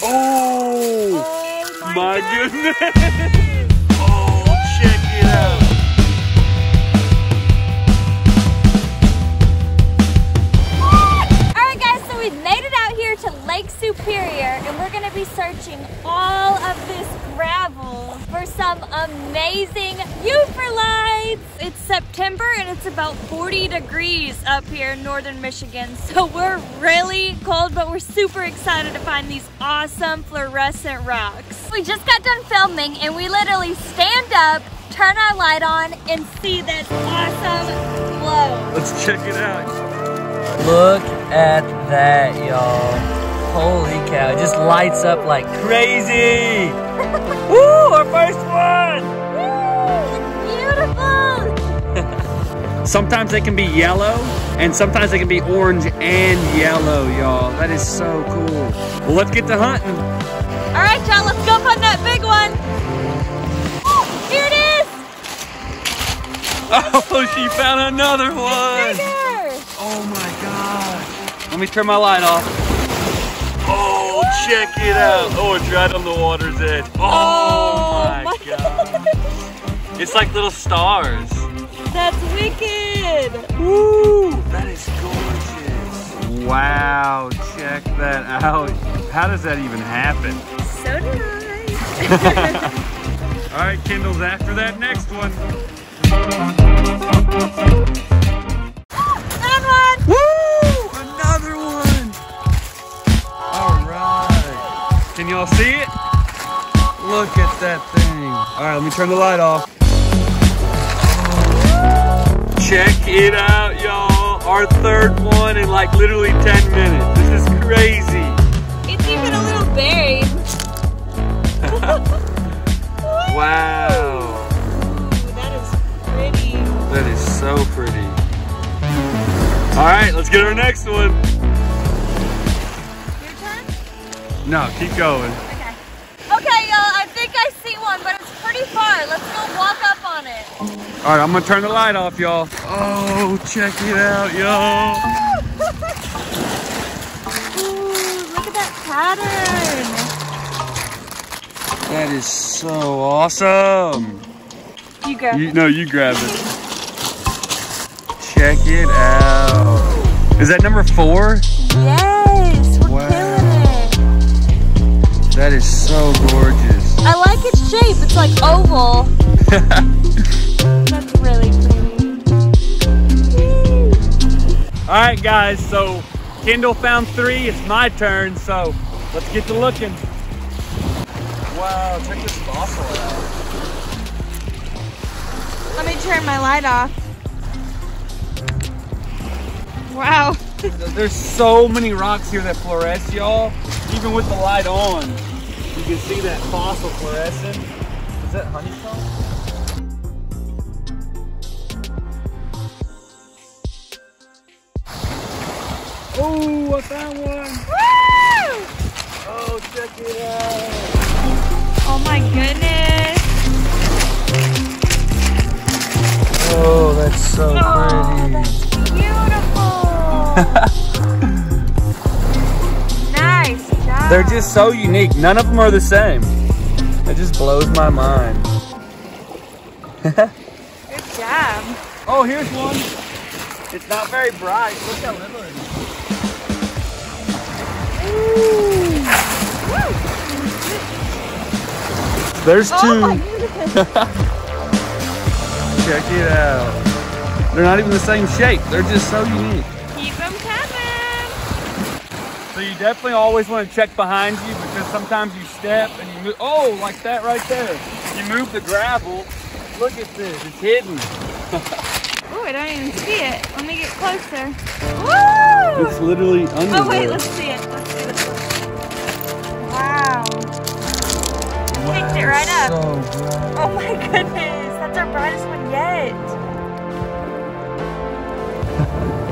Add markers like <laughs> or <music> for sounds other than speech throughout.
Oh, Oh my, my God. goodness. <laughs> Oh, check it out. Superior and we're gonna be searching all of this gravel for some amazing Yooperlites. It's September and it's about 40 degrees up here in northern Michigan. <laughs> So we're really cold, but we're super excited to find these awesome fluorescent rocks. We just got done filming and we literally stand up, turn our light on, and see this awesome glow. Let's check it out. Look at that, y'all. Holy cow, it just lights up like crazy. <laughs> Woo, our first one. Beautiful! Sometimes they can be yellow, and sometimes they can be orange and yellow, y'all. That is so cool. Well, let's get to hunting. All right, y'all, let's go find that big one. Here it is! Oh, <laughs> she found another one. Bigger! Oh my god. Let me turn my light off. Oh, check it out. Oh, it's right on the water's edge. Oh, oh my, my god. It's like little stars. That's wicked! Woo! That is gorgeous. Wow, check that out. How does that even happen? So nice. <laughs> All right, Kendall's after that next one. Can y'all see it? Look at that thing. All right, let me turn the light off. Check it out, y'all. Our third one in like literally 10 minutes. This is crazy. It's even a little buried. <laughs> Wow. Ooh, that is pretty. That is so pretty. All right, let's get our next one. No, keep going. Okay. Okay, y'all, I think I see one, but it's pretty far. Let's go walk up on it. All right, I'm gonna turn the light off, y'all. Oh, check it out, y'all. Ooh, look at that pattern. That is so awesome. You grab You, no, you grab it. Check it out. Is that number four? Yes, Wow. Killing it. That is so gorgeous. I like its shape. It's like oval. <laughs> That's really pretty. All right, guys, so Kendall found three. It's my turn, so let's get to looking. Wow, check this fossil out. Let me turn my light off. Wow. <laughs> There's so many rocks here that fluoresce, y'all. Even with the light on, you can see that fossil fluorescent. Is that honeycomb? Oh, I found one. Woo! Oh, check it out. Oh my goodness. Oh, that's so Oh, that's beautiful. <laughs> They're just so unique. None of them are the same. It just blows my mind. Good job. Oh, here's one. It's not very bright. Look how little it is. There's oh, two. Oh my. <laughs> Check it out. They're not even the same shape. They're just so unique. Keep them coming. So you definitely always want to check behind you because sometimes you step and you move. Oh, like that right there. You move the gravel. Look at this. It's hidden. <laughs> oh, I don't even see it. Let me get closer. Woo! It's literally under Oh wait, let's see it. Let's see it. Wow. Picked it right up. So. Oh my goodness, that's our brightest one yet. <laughs>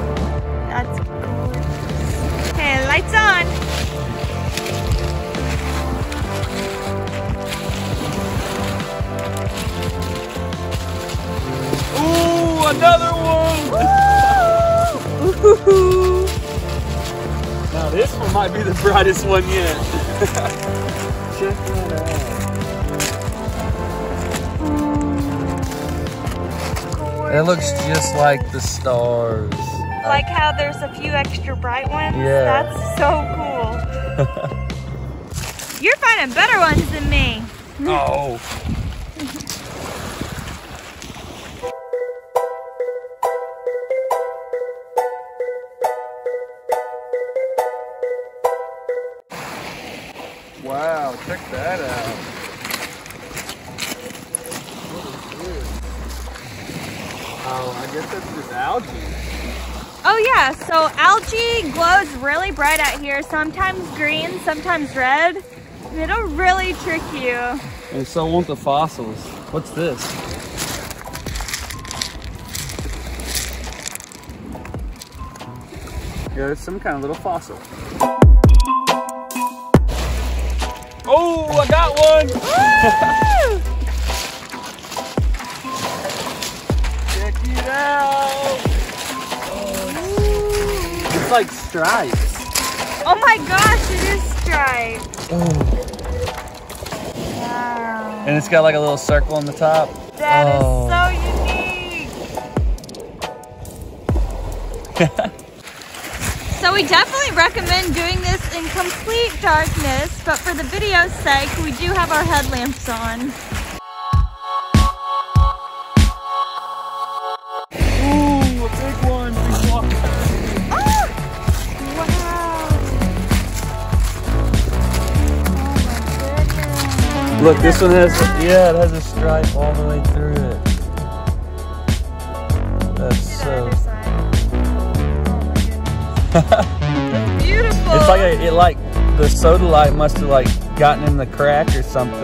Lights on. Ooh, another one. now this one might be the brightest one yet. Check that out. It looks just like the stars. How there's a few extra bright ones? Yeah. That's so cool. <laughs> You're finding better ones than me. Oh. Bright out here, sometimes green, sometimes red. And It'll really trick you. And so won't the fossils. What's this? Yeah, it's some kind of little fossil. Oh, I got one! Check it out! Oh, it's like stripes. Oh my gosh, it is striped. Wow. And it's got like a little circle on the top. That is Oh. so unique. <laughs> so we definitely recommend doing this in complete darkness, but for the video's sake, we do have our headlamps on. Look, this one has, yeah, it has a stripe all the way through it. That's the so, other side. Oh <laughs> my. That's beautiful. it's like a, it like, the sodalite must have like gotten in the crack or something.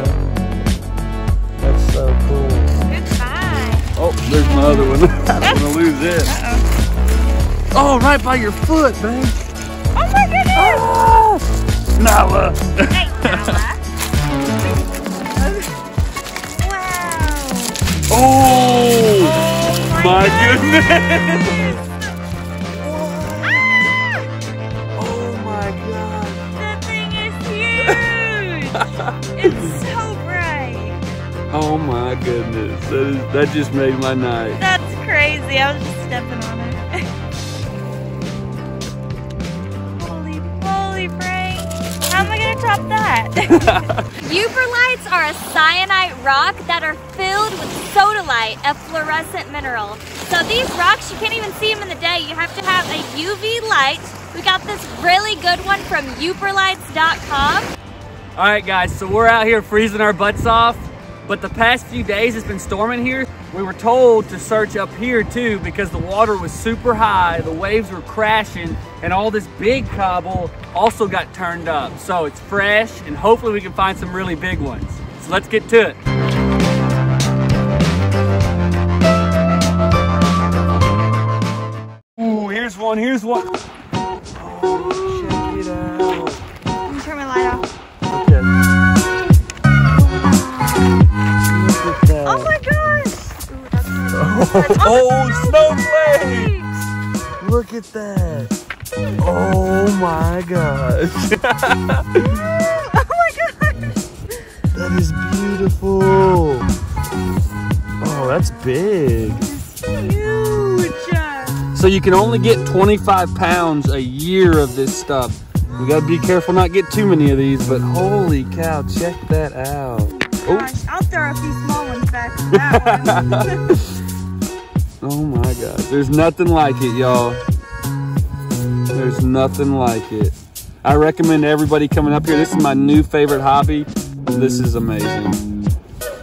That's so cool. Goodbye. Oh, there's my other one. I don't want to lose it. Uh-oh. Oh, right by your foot, babe. Oh my goodness. Ah, Nala. Hey, Nala. <laughs> wow. Oh, my goodness. <laughs> Oh my god. That thing is huge. it's so bright. Oh my goodness. That, is, that just made my night. That's crazy. I was just stepping on it. <laughs> How am I gonna top that? <laughs> Yooperlites are a syenite rock that are filled with sodalite, a fluorescent mineral. So these rocks, you can't even see them in the day. You have to have a UV light. We got this really good one from yooperlites.com. All right, guys, so we're out here freezing our butts off, but the past few days it's been storming here. We were told to search up here too because the water was super high, the waves were crashing, and all this big cobble also got turned up. So it's fresh, and hopefully we can find some really big ones. So let's get to it. Ooh, here's one, here's one. Oh, Oh, oh my gosh! Ooh, really <laughs> Oh, oh snowflakes! Look at that. Oh my gosh. <laughs> Oh my gosh! that is beautiful. Oh, that's big. Huge! So you can only get 25 pounds a year of this stuff. We gotta be careful not get too many of these, but Holy cow, check that out. Oh, Gosh, I'll throw a few small ones back that one. <laughs> oh my god, there's nothing like it, y'all. There's nothing like it. I recommend everybody coming up here. This is my new favorite hobby. This is amazing.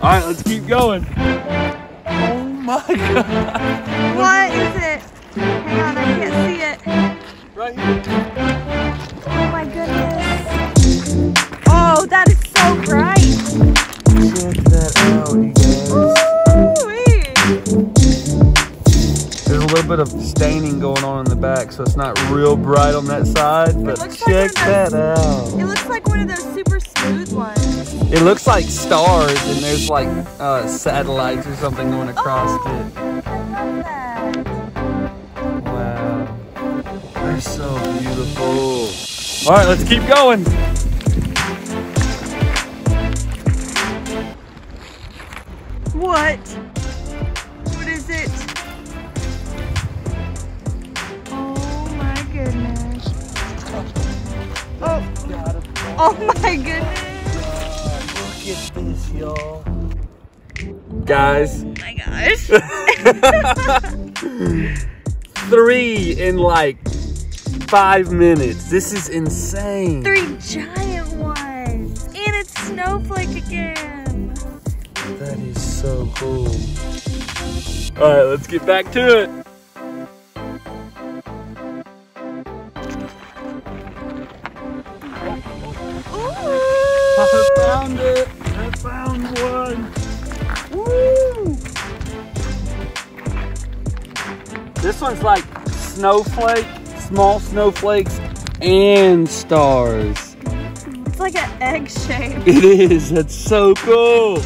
All right, let's keep going. oh my <laughs> god. what is it? Hang on, I can't see it. Right here. Back, so it's not real bright on that side, but check like that out. It looks like one of those super smooth ones. It looks like stars, and there's like uh, satellites or something going across Oh. it. Love that. Wow. They're so beautiful. All right, let's keep going. Guys, Oh my gosh. <laughs> three in like five minutes. This is insane. Three giant ones. And it's snowflake again. That is so cool. All right, let's get back to it. One's like snowflake, small snowflakes, and stars. It's like an egg shape. It is. That's so cool.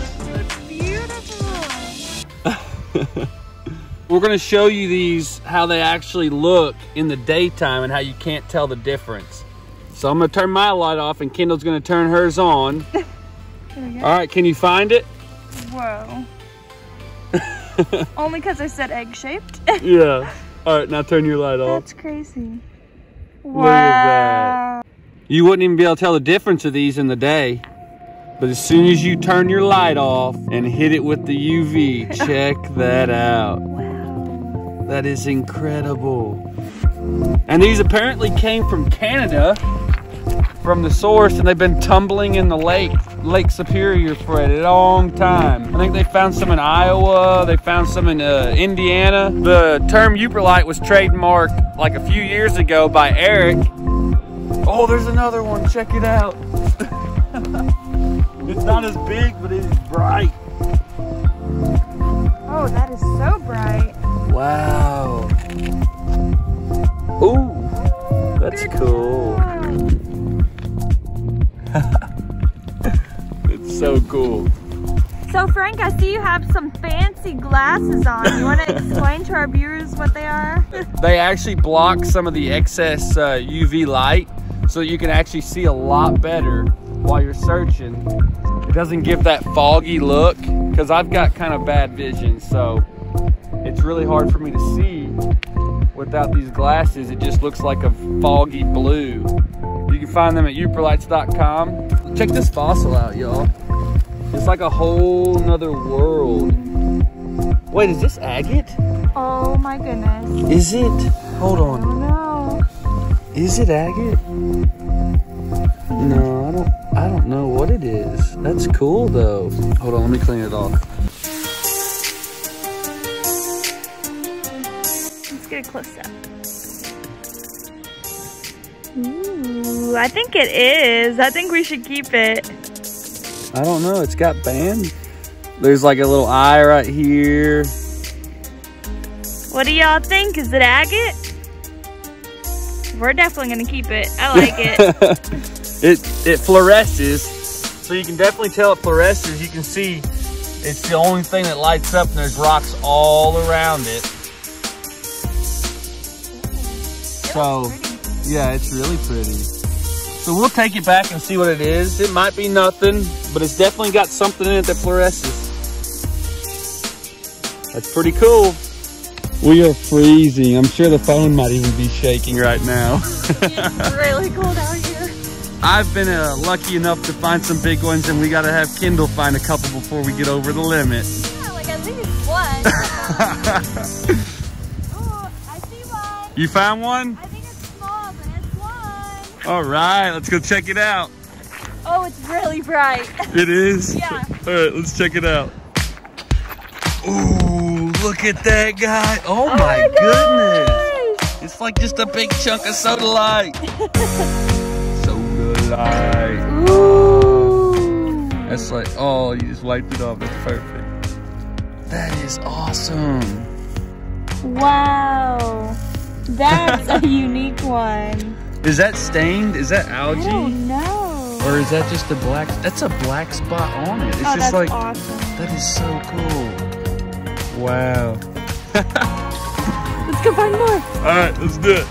Beautiful. <laughs> We're gonna show you these how they actually look in the daytime and how you can't tell the difference. So I'm gonna turn my light off and Kendall's gonna turn hers on. There we go. All right, can you find it? Whoa. <laughs> Only because I said egg shaped. Yeah. <laughs> All right, now turn your light off. That's crazy. Look at that. You wouldn't even be able to tell the difference of these in the day. But as soon as you turn your light off and hit it with the UV, <laughs> check that out. Wow. That is incredible. And these apparently came from Canada, from the source, and they've been tumbling in the lake, Lake Superior for a long time. I think they found some in Iowa, they found some in uh, Indiana. The term Yooperlite was trademarked like a few years ago by Erik. Oh, there's another one, check it out. <laughs> it's not as big, but it is bright. Oh, that is so bright. Wow. Ooh, that's cool. Cool. So Frank, I see you have some fancy glasses on. You want to <laughs> explain to our viewers what they are? They actually block some of the excess uh, UV light so you can actually see a lot better while you're searching. It doesn't give that foggy look because I've got kind of bad vision, so it's really hard for me to see without these glasses. It just looks like a foggy blue. You can find them at yooperlites.com. Check this fossil out, y'all. It's like a whole nother world. Wait, is this agate? oh my goodness. Is it? Hold Oh on. no. Is it agate? No, I don't I don't know what it is. That's cool though. Hold on, let me clean it off. Let's get a close up. Ooh, I think it is. I think we should keep it. I don't know, it's got band. There's like a little eye right here. What do y'all think? Is it agate? We're definitely gonna keep it. I like it. <laughs> it it fluoresces, so you can definitely tell it fluoresces. You can see it's the only thing that lights up, and there's rocks all around it. So, yeah, it's really pretty. So we'll take it back and see what it is. It might be nothing, but it's definitely got something in it that fluoresces. That's pretty cool. We are freezing. I'm sure the phone might even be shaking right now. it's really cold out here. I've been uh, lucky enough to find some big ones, and we got to have Kendall find a couple before we get over the limit. Yeah, like at least one. <laughs> oh, I see one. You found one? I think it's small, but it's one. All right, let's go check it out. Oh, it's really bright. <laughs> It is? Yeah. All right, let's check it out. Ooh, look at that guy. Oh, oh my, goodness. It's like just a big chunk of sodalite. <laughs> soda light. Ooh. That's like, oh, you just wiped it off. That's perfect. That is awesome. Wow. That's a <laughs> unique one. Is that stained? Is that algae? I don't know. Or is that just a black? That's a black spot on it. It's oh, just that's like, awesome. that is so cool. Wow. Let's go find more. All right, let's do it.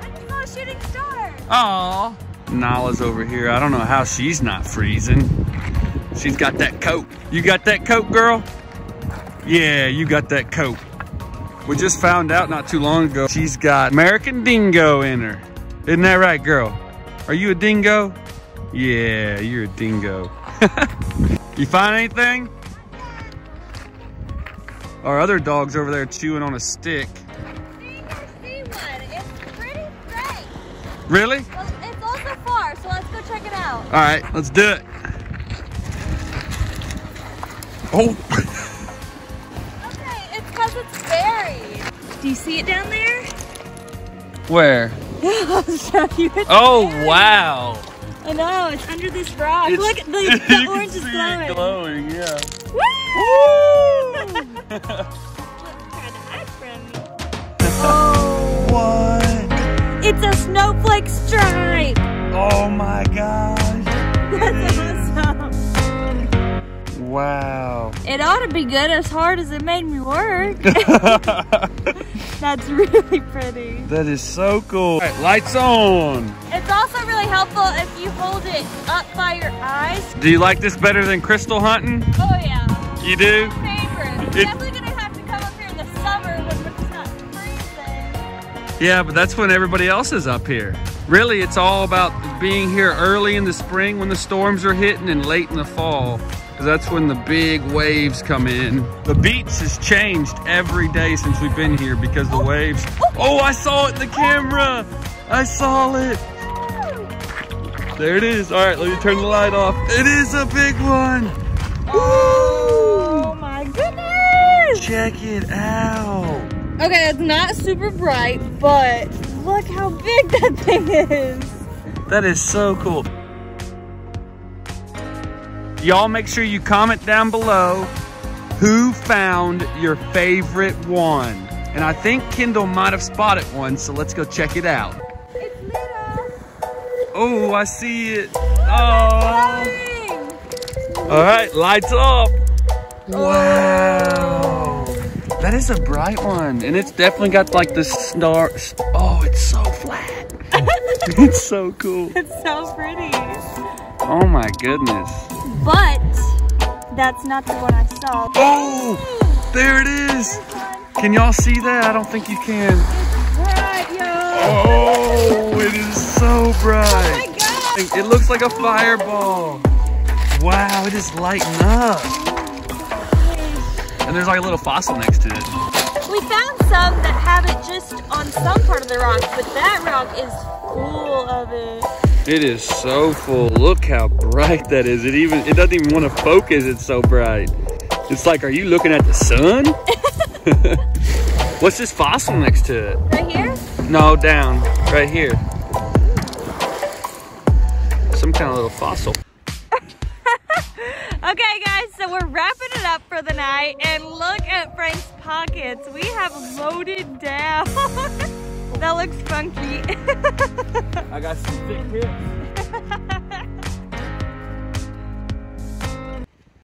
I saw a shooting star. Aw. Nala's over here. I don't know how she's not freezing. She's got that coat. You got that coat, girl? Yeah, you got that coat. We just found out not too long ago she's got American Dingo in her. Isn't that right, girl? Are you a dingo? Yeah, you're a dingo. <laughs> you find anything? Our other dog's over there chewing on a stick. See, see one. It's pretty great. Really? Well, it's also far, so let's go check it out. All right, let's do it. Oh, <laughs> Okay, it's because it's buried. Do you see it down there? where? I'll show you. It's Oh, wow. I know, it's under this rock. It's- Look, the, <laughs> you the can orange is glowing. it glowing, yeah. Woo! Look, trying to hide from me. Oh, What? it's a snowflake stripe. Oh my gosh. <laughs> That's awesome. Wow. It ought to be good as hard as it made me work. <laughs> That's really pretty. that is so cool. All right, lights on. It's also really helpful if you hold it up by your eyes. Do you like this better than crystal hunting? Oh yeah, You do? favorite. It- Definitely gonna have to come up here in the summer when it's not freezing. Yeah, but that's when everybody else is up here. Really, it's all about being here early in the spring when the storms are hitting and late in the fall. Because that's when the big waves come in. The beach has changed every day since we've been here because the waves. Oh, oh, I saw it in the camera. I saw it. There it is. All right, let me turn the light off. It is a big one. Oh, oh my goodness! Check it out. Okay, it's not super bright, but look how big that thing is. That is so cool. Y'all make sure you comment down below who found your favorite one. And I think Kendall might have spotted one, so let's go check it out. It's little. Oh, I see it. Oh. All right, lights off. Wow. That is a bright one. And it's definitely got like the star. Oh, it's so flat. <laughs> it's so cool. <laughs> It's so pretty. Oh my goodness. But that's not the one I saw. Oh, there it is. Can y'all see that? I don't think you can. Oh, it is so Oh my bright. god. It looks like a fireball. Wow, it is lighting up. And there's like a little fossil next to it. We found some that have it just on some part of the rock, but that rock is full of it. It is so full. Look how bright that is. It even it doesn't even want to focus. It's so bright. It's like, are you looking at the sun? <laughs> What's this fossil next to it? Right here? No, down. Right here. Some kind of little fossil. <laughs> Okay, guys, so we're wrapping it up for the night, and look at Frank's pockets. We have loaded down. <laughs> that looks funky. <laughs> I got some thick hips.